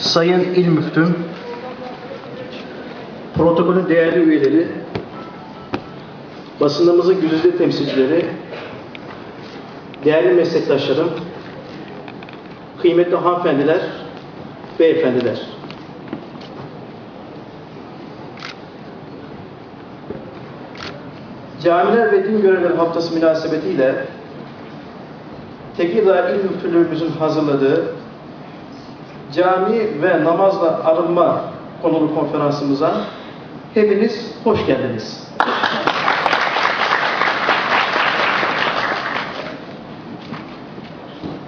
Sayın İl Müftüm, protokolün değerli üyeleri, basınımızın güzide temsilcileri, değerli meslektaşlarım, kıymetli hanımefendiler, beyefendiler. Camiler ve Din Görevleri Haftası münasebetiyle Tekirdağ İl Müftülüğümüzün hazırladığı cami ve namazla arınma konulu konferansımıza hepiniz hoş geldiniz.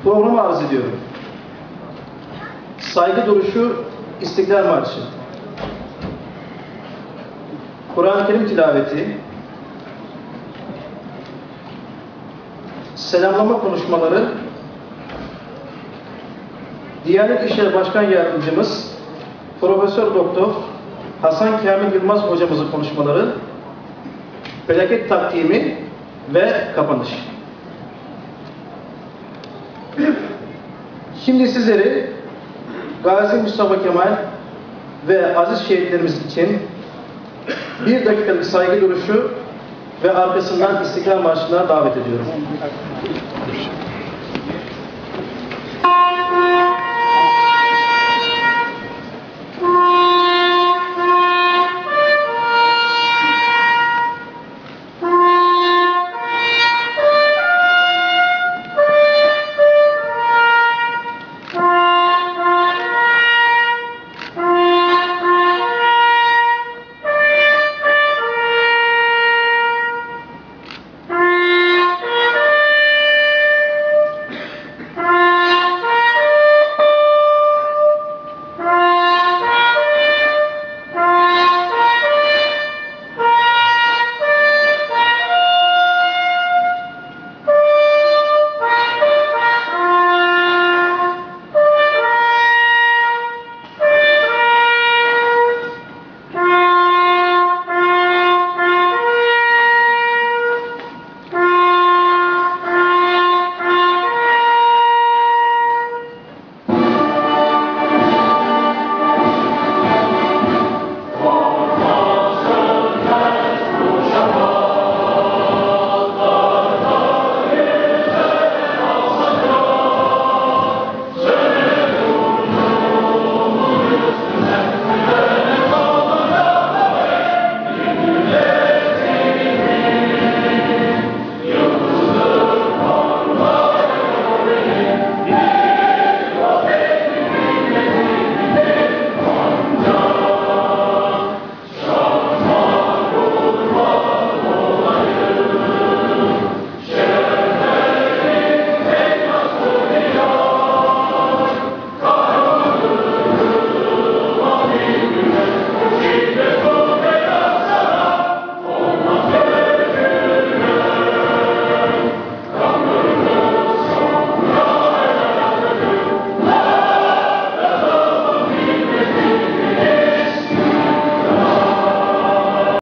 Programı arz ediyorum. Saygı duruşu İstiklal Marşı. Kur'an-ı Kerim tilaveti, selamlama konuşmaları, Diyanet İşleri Başkan Yardımcımız Profesör Doktor Hasan Kamil Yılmaz hocamızın konuşmaları, felaket takdimi ve kapanış. Şimdi sizleri Gazi Mustafa Kemal ve aziz şehitlerimiz için bir dakikalık saygı duruşu ve arkasından İstiklal Marşı'na davet ediyorum.